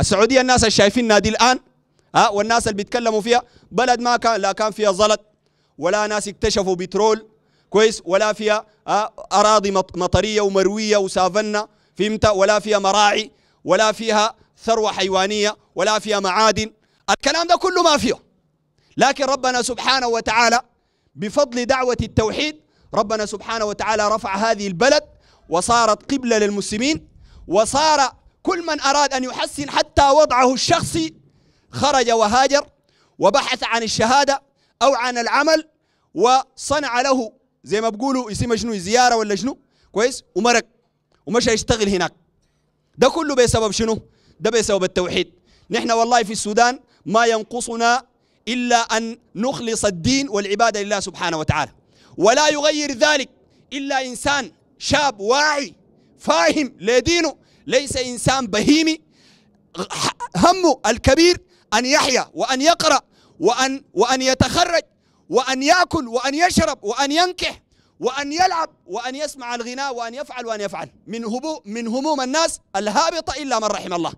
السعودية الناس اللي شايفين نادي الآن ها والناس اللي بيتكلموا فيها بلد ما كان لا كان فيها زلط ولا ناس اكتشفوا بترول كويس ولا فيها أراضي مطرية ومروية وسافنا فهمت؟ ولا فيها مراعي ولا فيها ثروة حيوانية ولا فيها معادن. الكلام ده كله ما فيه. لكن ربنا سبحانه وتعالى بفضل دعوة التوحيد ربنا سبحانه وتعالى رفع هذه البلد وصارت قبلة للمسلمين وصار كل من أراد أن يحسن حتى وضعه الشخصي خرج وهاجر وبحث عن الشهادة أو عن العمل وصنع له زي ما بقولوا اسمه شنو؟ زيارة ولا شنو؟ كويس؟ ومرق. ومشى يشتغل هناك. ده كله بسبب شنو؟ ده بسبب التوحيد. نحن والله في السودان ما ينقصنا إلا أن نخلص الدين والعبادة لله سبحانه وتعالى. ولا يغير ذلك إلا إنسان شاب واعي فاهم لدينه ليس إنسان بهيمي همه الكبير أن يحيا وأن يقرأ وان وأن يتخرج وأن يأكل وأن يشرب وأن ينكح وأن يلعب وأن يسمع الغناء وأن يفعل وأن يفعل. من هبو من هموم الناس الهابطة إلا من رحم الله.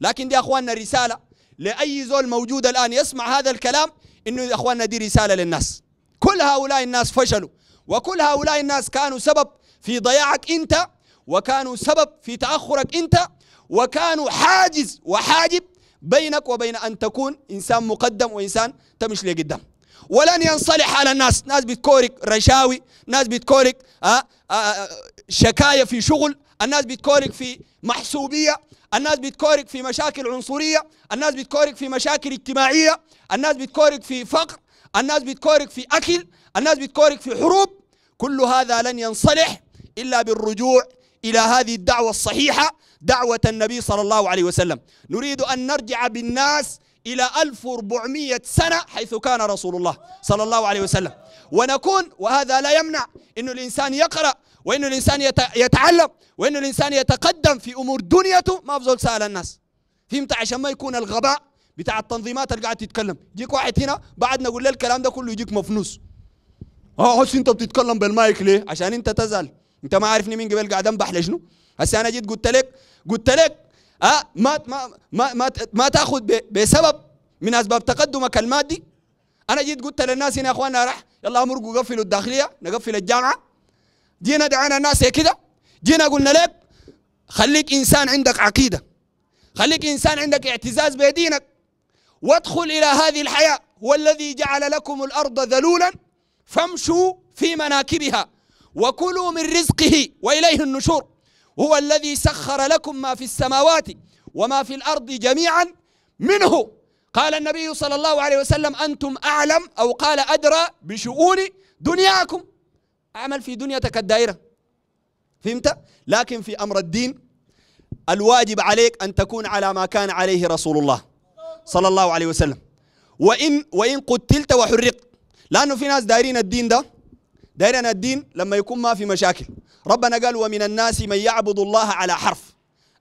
لكن دي أخواننا رسالة لأي زول موجود الآن يسمع هذا الكلام إنه يا أخواننا دي رسالة للناس. كل هؤلاء الناس فشلوا وكل هؤلاء الناس كانوا سبب في ضياعك أنت وكانوا سبب في تأخرك أنت وكانوا حاجز وحاجب بينك وبين أن تكون إنسان مقدم وإنسان تمشي لقدام ولن ينصلح على الناس. ناس بتكورك رشاوي ناس بتكورك آه آه شكاية في شغل الناس بتكورك في محسوبية الناس بتكورك في مشاكل عنصرية الناس بتكورك في مشاكل اجتماعية الناس بتكورك في فقر الناس بتكورك في أكل الناس بتكورك في حروب. كل هذا لن ينصلح إلا بالرجوع إلى هذه الدعوة الصحيحة دعوة النبي صلى الله عليه وسلم. نريد أن نرجع بالناس إلى 1400 سنة حيث كان رسول الله صلى الله عليه وسلم. ونكون وهذا لا يمنع أن الإنسان يقرأ وأن الإنسان يتعلم وأن الإنسان يتقدم في أمور دنيته ما بزول سأل الناس. فهمت؟ عشان ما يكون الغباء بتاع التنظيمات اللي قاعد تتكلم. يجيك واحد هنا بعد نقول له الكلام ده كله يجيك مفنوس. آه أنت بتتكلم بالمايك ليه؟ عشان أنت تزعل. انت ما عارفني مين قبل قاعد انبح لشنو؟ هسه أنا جيت قلت لك قلت لك أه ما ما ما ما, ما تاخذ بسبب من اسباب تقدمك المادي. أنا جيت قلت للناس هنا يا اخواننا راح يلا امرقوا قفلوا الداخلية نقفل الجامعة. جينا دعينا الناس كده. جينا قلنا لك خليك إنسان عندك عقيدة. خليك إنسان عندك اعتزاز بدينك. وادخل إلى هذه الحياة هو الذي جعل لكم الأرض ذلولا فامشوا في مناكبها. وكلوا من رزقه وإليه النشور. هو الذي سخر لكم ما في السماوات وما في الأرض جميعا منه. قال النبي صلى الله عليه وسلم أنتم أعلم أو قال أدرى بشؤون دنياكم. أعمل في دنيتك الدائرة. فهمت؟ لكن في أمر الدين الواجب عليك أن تكون على ما كان عليه رسول الله صلى الله عليه وسلم. وإن وإن قتلت وحرقت. لأنه في ناس دايرين الدين ده. دايرين الدين لما يكون ما في مشاكل. ربنا قال ومن الناس من يعبد الله على حرف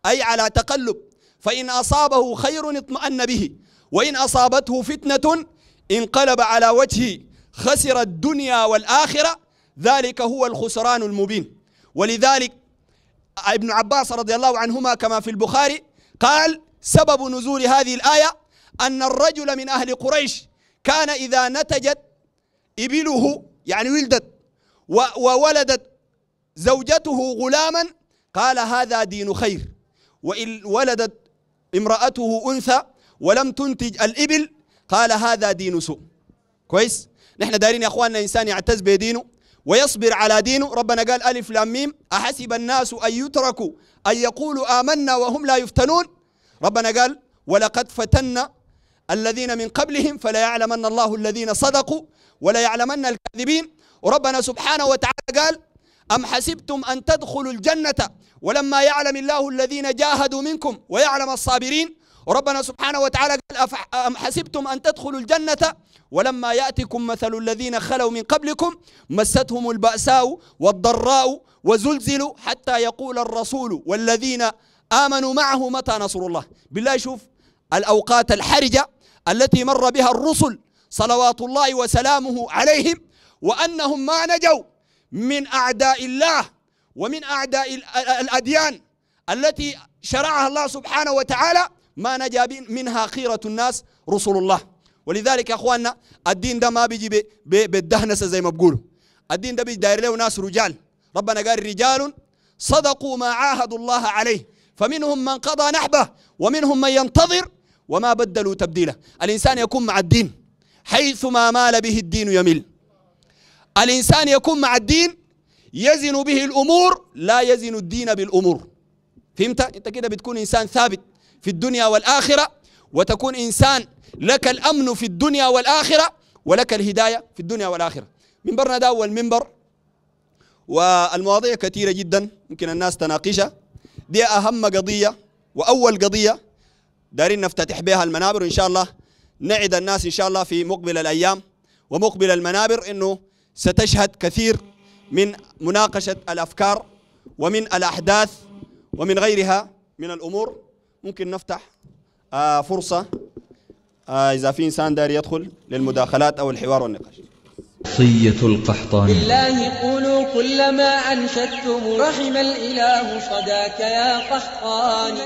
أي على تقلب. فإن أصابه خير اطمأن به وإن أصابته فتنة انقلب على وجهه خسر الدنيا والآخرة ذلك هو الخسران المبين. ولذلك ابن عباس رضي الله عنهما كما في البخاري قال سبب نزول هذه الآية أن الرجل من أهل قريش كان إذا نتجت إبله يعني ولدت وولدت زوجته غلاما قال هذا دين خير. وإن ولدت امرأته أنثى ولم تنتج الإبل قال هذا دين سوء. كويس؟ نحن دايرين يا أخواننا إنسان يعتز بدينه ويصبر على دينه. ربنا قال ألف لام ميم. أحسب الناس أن يتركوا أن يقولوا آمنا وهم لا يفتنون. ربنا قال ولقد فتنا الذين من قبلهم فلا يعلمن الله الذين صدقوا ولا يعلمن الكاذبين. وربنا سبحانه وتعالى قال أم حسبتم أن تدخلوا الجنة ولما يعلم الله الذين جاهدوا منكم ويعلم الصابرين وربنا سبحانه وتعالى قال أم حسبتم أن تدخلوا الجنة ولما يأتكم مثل الذين خلوا من قبلكم مستهم البأساء والضراء وزلزلوا حتى يقول الرسول والذين آمنوا معه متى نصر الله. بالله شوف الأوقات الحرجة التي مر بها الرسل صلوات الله وسلامه عليهم وأنهم ما نجوا من أعداء الله ومن أعداء الأديان التي شرعها الله سبحانه وتعالى ما نجا منها خيرة الناس رسل الله. ولذلك يا أخواننا الدين ده ما بيجي بالدهنسة زي ما بقولوا الدين ده بيجي داير له ناس رجال. ربنا قال رجال صدقوا ما عاهدوا الله عليه. فمنهم من قضى نحبه ومنهم من ينتظر وما بدلوا تبديله. الإنسان يكون مع الدين حيثما مال به الدين يميل. الإنسان يكون مع الدين يزن به الأمور لا يزن الدين بالأمور. فهمت؟ أنت كده بتكون إنسان ثابت في الدنيا والآخرة وتكون إنسان لك الأمن في الدنيا والآخرة ولك الهداية في الدنيا والآخرة. منبرنا ده أول منبر والمواضيع كثيرة جدا ممكن الناس تناقشها. دي أهم قضية وأول قضية دارين نفتتح بها المنابر. وإن شاء الله نعد الناس إن شاء الله في مقبل الأيام ومقبل المنابر أنه ستشهد كثير من مناقشة الأفكار ومن الأحداث ومن غيرها من الأمور. ممكن نفتح آه فرصة آه إذا في إنسان داري يدخل للمداخلات أو الحوار والنقاش. صية القحطاني بالله قولوا كل ما أنشدتم رحم الإله صداك يا قحطاني